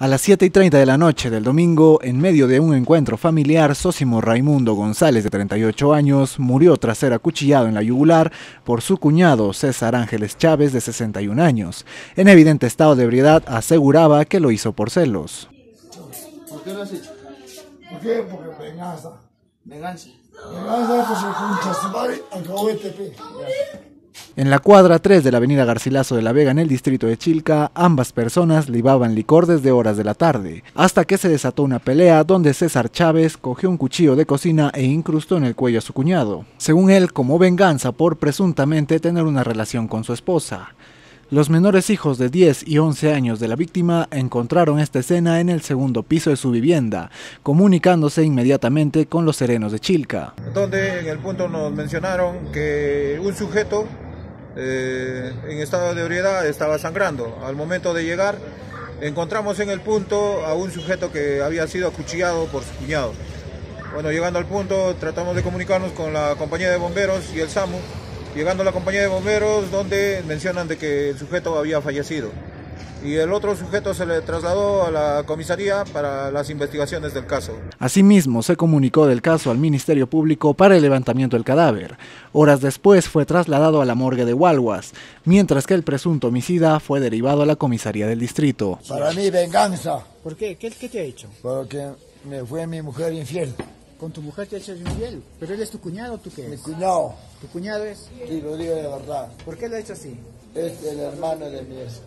A las 7 y 30 de la noche del domingo, en medio de un encuentro familiar, Sósimo Raimundo González, de 38 años, murió tras ser acuchillado en la yugular por su cuñado César Ángeles Chávez, de 61 años. En evidente estado de ebriedad, aseguraba que lo hizo por celos. ¿Por qué lo has hecho? ¿Por qué? Porque venganza. Venganza. Venganza, pues En la cuadra 3 de la avenida Garcilaso de la Vega en el distrito de Chilca, ambas personas libaban licor desde horas de la tarde, hasta que se desató una pelea donde César Chávez cogió un cuchillo de cocina e incrustó en el cuello a su cuñado, según él como venganza por presuntamente tener una relación con su esposa. Los menores hijos de 10 y 11 años de la víctima encontraron esta escena en el segundo piso de su vivienda, comunicándose inmediatamente con los serenos de Chilca. Donde en el punto nos mencionaron que un sujeto eh, en estado de ebriedad estaba sangrando. Al momento de llegar, encontramos en el punto a un sujeto que había sido acuchillado por su cuñado. Bueno, llegando al punto, tratamos de comunicarnos con la compañía de bomberos y el SAMU, llegando a la compañía de bomberos donde mencionan de que el sujeto había fallecido y el otro sujeto se le trasladó a la comisaría para las investigaciones del caso. Asimismo, se comunicó del caso al Ministerio Público para el levantamiento del cadáver. Horas después fue trasladado a la morgue de Hualguas, mientras que el presunto homicida fue derivado a la comisaría del distrito. Para mí, venganza. ¿Por qué? ¿Qué, qué te ha hecho? Porque me fue mi mujer infiel. ¿Con tu mujer te ha hecho infiel? ¿Pero él es tu cuñado o tú qué Mi es? cuñado. ¿Tu cuñado es? Y lo digo de verdad. ¿Por qué lo ha hecho así? Es el hermano de mi ex.